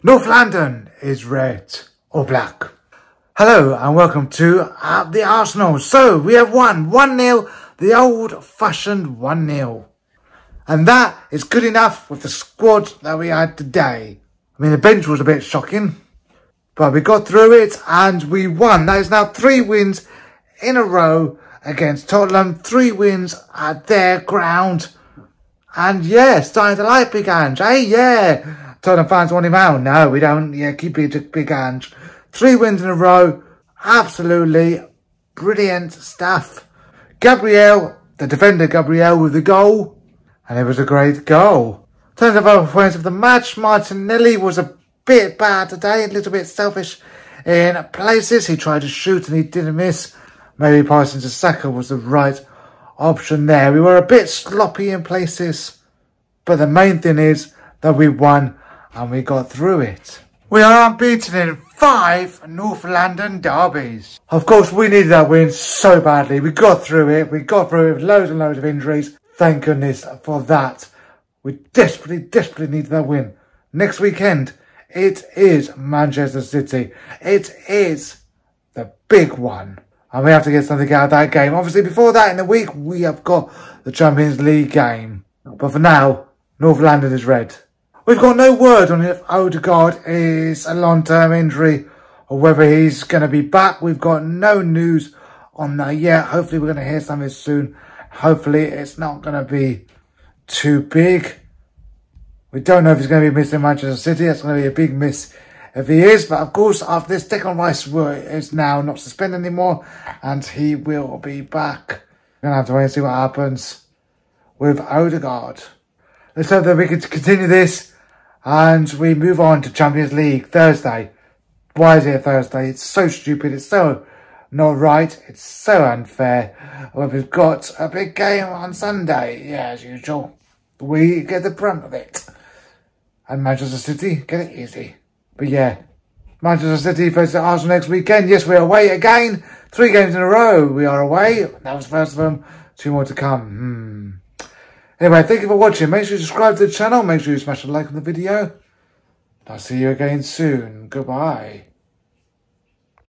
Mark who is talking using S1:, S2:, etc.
S1: North London is red or black. Hello and welcome to uh, the Arsenal. So we have won 1-0, the old-fashioned 1-0. And that is good enough with the squad that we had today. I mean, the bench was a bit shocking, but we got through it and we won. That is now three wins in a row against Tottenham. Three wins at their ground. And yeah, starting to like Big Ange. Hey, yeah. Tottenham fans want him out. No, we don't. Yeah, keep it Big Ange. Three wins in a row. Absolutely brilliant stuff. Gabriel, the defender Gabriel with the goal. And it was a great goal. Terms of our points of the match, Martinelli was a bit bad today, a little bit selfish in places. He tried to shoot and he didn't miss. Maybe passing to Saka was the right option there. We were a bit sloppy in places, but the main thing is that we won and we got through it. We are unbeaten in five North London derbies. Of course, we needed that win so badly. We got through it. We got through it with loads and loads of injuries. Thank goodness for that. We desperately, desperately need that win. Next weekend, it is Manchester City. It is the big one. And we have to get something out of that game. Obviously, before that in the week, we have got the Champions League game. But for now, North London is red. We've got no word on if Odegaard is a long-term injury or whether he's going to be back. We've got no news on that yet. Hopefully, we're going to hear something soon. Hopefully, it's not going to be too big. We don't know if he's going to be missing Manchester City. That's going to be a big miss if he is. But of course, after this, Declan Rice is now not suspended anymore. And he will be back. We're going to have to wait and see what happens with Odegaard. Let's hope that we can continue this. And we move on to Champions League Thursday. Why is it Thursday? It's so stupid. It's so not right. It's so unfair. Well, we've got a big game on Sunday. Yeah, as usual. We get the brunt of it. And Manchester City get it easy. But yeah, Manchester City faces Arsenal next weekend. Yes, we're away again. Three games in a row. We are away. That was the first of them. Two more to come. Hmm. Anyway, thank you for watching. Make sure you subscribe to the channel. Make sure you smash a like on the video. I'll see you again soon. Goodbye.